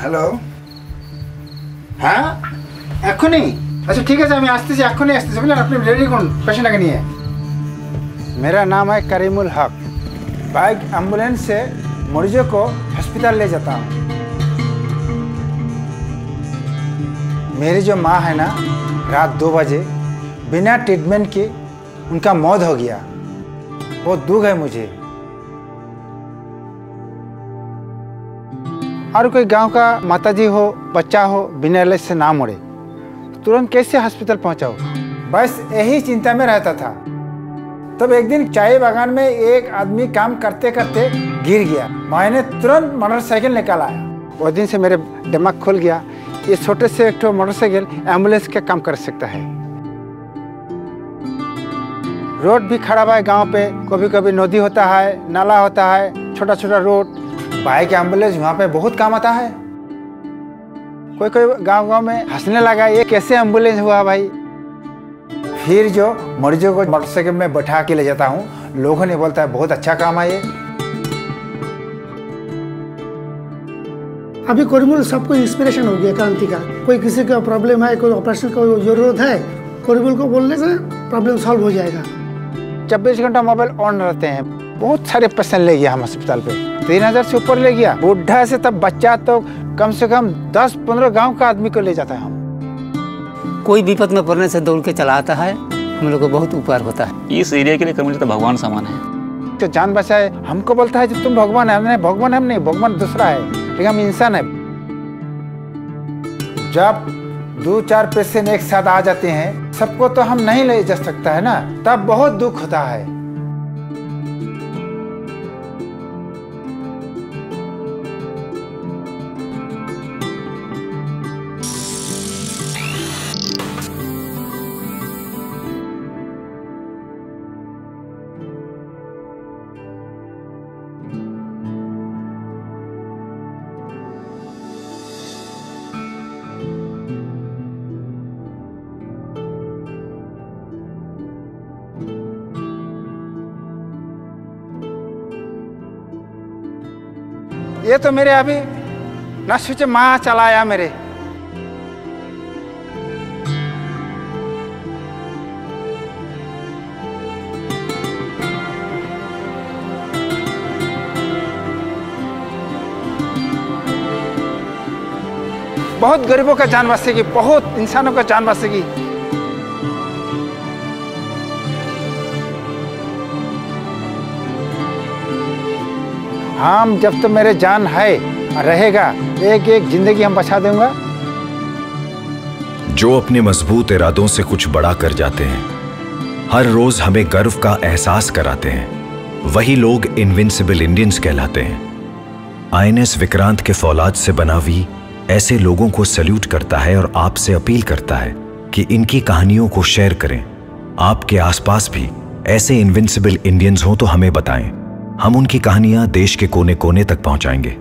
Hello হ্যাঁ এক্ষুনি আচ্ছা ঠিক আছে আমি আসতেছি এক্ষুনি আসতেছি বুঝলেন আপনি রেডি করুন পেশেন্টটাকে নিয়ে मेरा नाम है करीमुल हक बाइक एम्बुलेंस से मरीजों को हॉस्पिटल ले जाता हूँ मेरी जो माँ है ना रात दो बजे बिना ट्रीटमेंट के उनका मौत हो गया बहुत दुख है मुझे और कोई गाँव का माताजी हो, बच्चा हो, बिना इलाज से ना मरे तुरंत कैसे हॉस्पिटल पहुंचाओ? बस यही चिंता में रहता था। तब एक दिन चाय बागान में एक आदमी काम करते करते गिर गया। मैंने तुरंत मोटरसाइकिल निकाल वो दिन से मेरे दिमाग खुल गया ये छोटे से एक मोटरसाइकिल एंबुलेंस का काम कर सकता है। रोड भी खराब है गाँव पे। कभी कभी नदी होता है, नाला होता है छोटा छोटा रोड। बाइक एंबुलेंस वहाँ पे बहुत काम आता है। कोई कोई गाँव गाँव में हंसने लगा ये कैसे एंबुलेंस हुआ भाई? फिर जो मरीजों को मोटरसाइकिल में बैठा के ले जाता हूँ लोगों ने बोलता है बहुत अच्छा काम है ये। अभी कोरिमुल सबको इंस्पिरेशन हो गया क्रांति का। कोई किसी का प्रॉब्लम है कोई ऑपरेशन का ज़रूरत है कोरिमुल को बोलने से प्रॉब्लम सॉल्व हो जाएगा। चौबीस घंटा मोबाइल ऑन रहते हैं। बहुत सारे पेशेंट ले गया हम अस्पताल पे। तीन हज़ार से ऊपर ले गया। बुढ़ा से तब बच्चा तो कम से कम दस पंद्रह गाँव का आदमी को ले जाता है हम। कोई विपद में पड़ने से दौड़ के चला आता है हम लोग को बहुत उपकार होता है। इस एरिया के लिए कम्युनिटी तो भगवान समान है। तो जान बचाए हमको बोलता है कि तुम भगवान है नहीं भगवान हम नहीं भगवान दूसरा है लेकिन हम इंसान है। जब दो चार पेशेंट एक साथ आ जाते हैं सबको तो हम नहीं ले जा सकता है ना? तब बहुत दुख होता है। ये तो मेरे अभी न सोचे माँ चलाया मेरे। बहुत गरीबों का जान बचेगी बहुत इंसानों का जान बचेगी हम जब तो मेरे जान है, रहेगा एक एक ज़िंदगी हम बचा दूँगा। जो अपने मज़बूत इरादों से कुछ बड़ा कर जाते हैं, हर रोज हमें गर्व का एहसास कराते हैं। वही लोग इनविंसिबल इंडियंस कहलाते हैं। आईएनएस विक्रांत के फौलाद से बना वी ऐसे लोगों को सल्यूट करता है और आपसे अपील करता है कि इनकी कहानियों को शेयर करें। आपके आसपास भी ऐसे इनविंसिबल इंडियंस हों तो हमें बताएँ। हम उनकी कहानियाँ देश के कोने कोने तक पहुंचाएँगे।